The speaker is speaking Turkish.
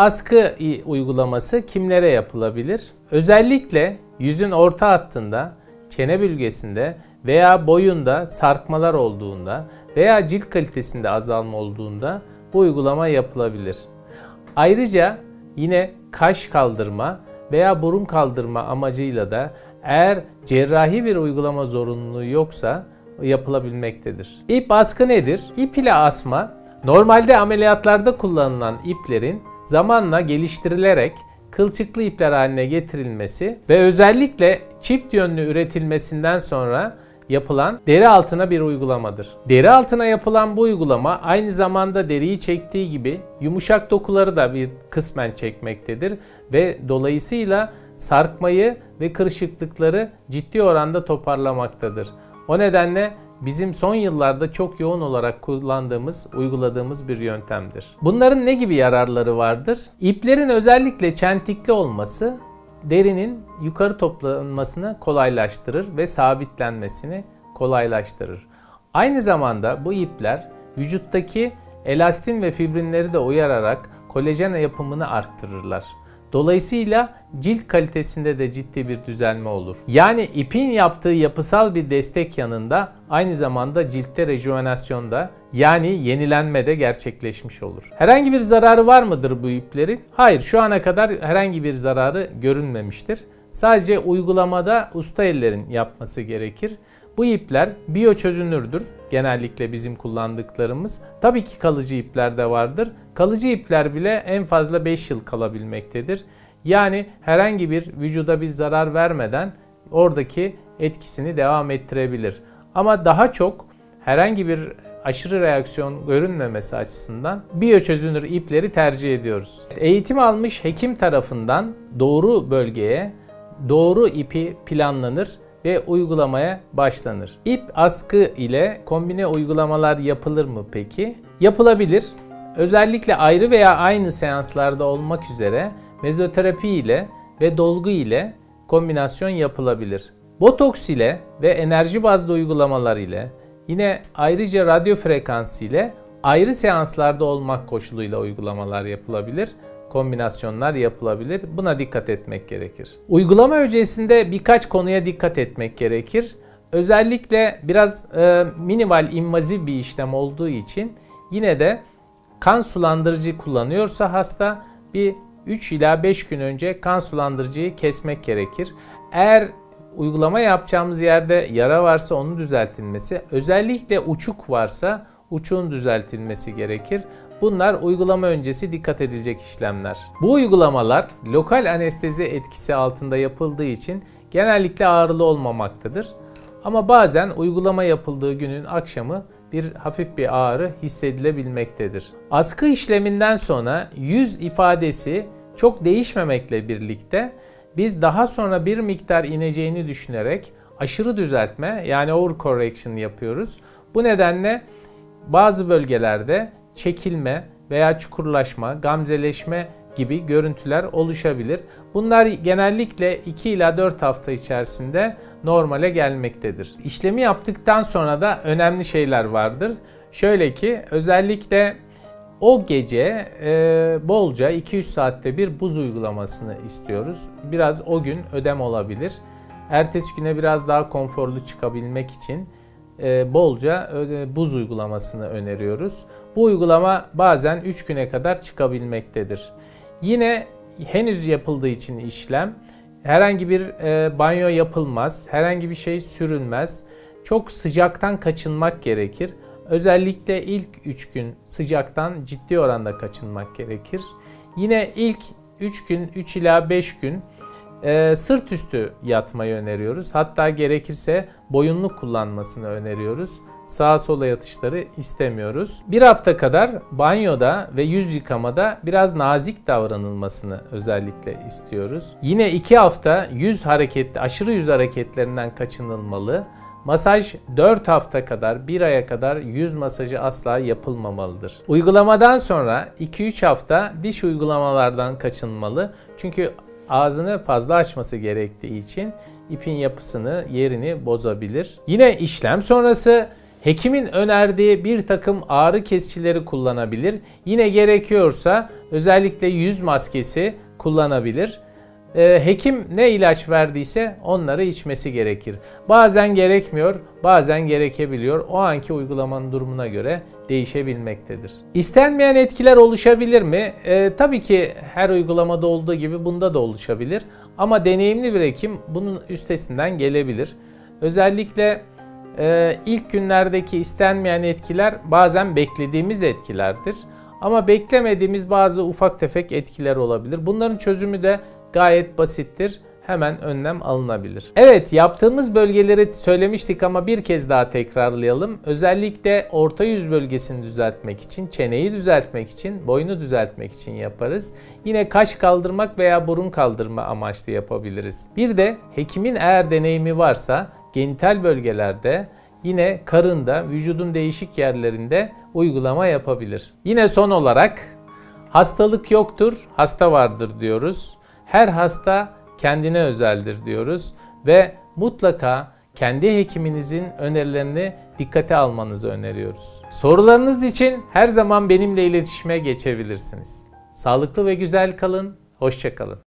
askı uygulaması kimlere yapılabilir? Özellikle yüzün orta hattında, çene bölgesinde veya boyunda sarkmalar olduğunda veya cilt kalitesinde azalma olduğunda bu uygulama yapılabilir. Ayrıca yine kaş kaldırma veya burun kaldırma amacıyla da eğer cerrahi bir uygulama zorunluluğu yoksa yapılabilmektedir. İp askı nedir? İp ile asma normalde ameliyatlarda kullanılan iplerin zamanla geliştirilerek kılçıklı ipler haline getirilmesi ve özellikle çift yönlü üretilmesinden sonra yapılan deri altına bir uygulamadır. Deri altına yapılan bu uygulama aynı zamanda deriyi çektiği gibi yumuşak dokuları da bir kısmen çekmektedir ve dolayısıyla sarkmayı ve kırışıklıkları ciddi oranda toparlamaktadır. O nedenle bizim son yıllarda çok yoğun olarak kullandığımız, uyguladığımız bir yöntemdir. Bunların ne gibi yararları vardır? İplerin özellikle çentikli olması derinin yukarı toplanmasını kolaylaştırır ve sabitlenmesini kolaylaştırır. Aynı zamanda bu ipler vücuttaki elastin ve fibrinleri de uyararak kolajen yapımını arttırırlar. Dolayısıyla cilt kalitesinde de ciddi bir düzelme olur. Yani ipin yaptığı yapısal bir destek yanında aynı zamanda ciltte rejuvenasyonda yani yenilenme de gerçekleşmiş olur. Herhangi bir zararı var mıdır bu iplerin? Hayır şu ana kadar herhangi bir zararı görünmemiştir. Sadece uygulamada usta ellerin yapması gerekir. Bu ipler biyoçözünürdür. Genellikle bizim kullandıklarımız. Tabii ki kalıcı ipler de vardır. Kalıcı ipler bile en fazla 5 yıl kalabilmektedir. Yani herhangi bir vücuda bir zarar vermeden oradaki etkisini devam ettirebilir. Ama daha çok herhangi bir aşırı reaksiyon görünmemesi açısından biyoçözünür ipleri tercih ediyoruz. Eğitim almış hekim tarafından doğru bölgeye doğru ipi planlanır ve uygulamaya başlanır. İp askı ile kombine uygulamalar yapılır mı peki? Yapılabilir. Özellikle ayrı veya aynı seanslarda olmak üzere mezoterapi ile ve dolgu ile kombinasyon yapılabilir. Botoks ile ve enerji bazlı uygulamalar ile yine ayrıca radyo frekansı ile ayrı seanslarda olmak koşuluyla uygulamalar yapılabilir kombinasyonlar yapılabilir. Buna dikkat etmek gerekir. Uygulama öncesinde birkaç konuya dikkat etmek gerekir. Özellikle biraz e, minimal invaziv bir işlem olduğu için yine de kan sulandırıcı kullanıyorsa hasta bir 3 ila 5 gün önce kan sulandırıcıyı kesmek gerekir. Eğer uygulama yapacağımız yerde yara varsa onun düzeltilmesi, özellikle uçuk varsa uçuğun düzeltilmesi gerekir. Bunlar uygulama öncesi dikkat edilecek işlemler. Bu uygulamalar lokal anestezi etkisi altında yapıldığı için genellikle ağrılı olmamaktadır. Ama bazen uygulama yapıldığı günün akşamı bir hafif bir ağrı hissedilebilmektedir. Askı işleminden sonra yüz ifadesi çok değişmemekle birlikte biz daha sonra bir miktar ineceğini düşünerek aşırı düzeltme yani over correction yapıyoruz. Bu nedenle bazı bölgelerde çekilme veya çukurlaşma, gamzeleşme gibi görüntüler oluşabilir. Bunlar genellikle 2 ila 4 hafta içerisinde normale gelmektedir. İşlemi yaptıktan sonra da önemli şeyler vardır. Şöyle ki özellikle o gece e, bolca 2-3 saatte bir buz uygulamasını istiyoruz. Biraz o gün ödem olabilir. Ertesi güne biraz daha konforlu çıkabilmek için bolca e, buz uygulamasını öneriyoruz. Bu uygulama bazen 3 güne kadar çıkabilmektedir. Yine henüz yapıldığı için işlem herhangi bir e, banyo yapılmaz, herhangi bir şey sürülmez. Çok sıcaktan kaçınmak gerekir. Özellikle ilk 3 gün sıcaktan ciddi oranda kaçınmak gerekir. Yine ilk 3 gün, 3 ila 5 gün e, sırt üstü yatmayı öneriyoruz. Hatta gerekirse boyunluk kullanmasını öneriyoruz. Sağa sola yatışları istemiyoruz. Bir hafta kadar banyoda ve yüz yıkamada biraz nazik davranılmasını özellikle istiyoruz. Yine iki hafta yüz hareketli, aşırı yüz hareketlerinden kaçınılmalı. Masaj 4 hafta kadar 1 aya kadar yüz masajı asla yapılmamalıdır. Uygulamadan sonra 2-3 hafta diş uygulamalardan kaçınmalı. Çünkü ağzını fazla açması gerektiği için ipin yapısını, yerini bozabilir. Yine işlem sonrası Hekimin önerdiği bir takım ağrı kesicileri kullanabilir. Yine gerekiyorsa özellikle yüz maskesi kullanabilir. Ee, hekim ne ilaç verdiyse onları içmesi gerekir. Bazen gerekmiyor, bazen gerekebiliyor. O anki uygulamanın durumuna göre değişebilmektedir. İstenmeyen etkiler oluşabilir mi? Ee, tabii ki her uygulamada olduğu gibi bunda da oluşabilir. Ama deneyimli bir hekim bunun üstesinden gelebilir. Özellikle e, ilk günlerdeki istenmeyen etkiler bazen beklediğimiz etkilerdir. Ama beklemediğimiz bazı ufak tefek etkiler olabilir. Bunların çözümü de gayet basittir. Hemen önlem alınabilir. Evet yaptığımız bölgeleri söylemiştik ama bir kez daha tekrarlayalım. Özellikle orta yüz bölgesini düzeltmek için, çeneyi düzeltmek için, boynu düzeltmek için yaparız. Yine kaş kaldırmak veya burun kaldırma amaçlı yapabiliriz. Bir de hekimin eğer deneyimi varsa genital bölgelerde yine karında, vücudun değişik yerlerinde uygulama yapabilir. Yine son olarak hastalık yoktur, hasta vardır diyoruz. Her hasta kendine özeldir diyoruz ve mutlaka kendi hekiminizin önerilerini dikkate almanızı öneriyoruz. Sorularınız için her zaman benimle iletişime geçebilirsiniz. Sağlıklı ve güzel kalın, hoşçakalın.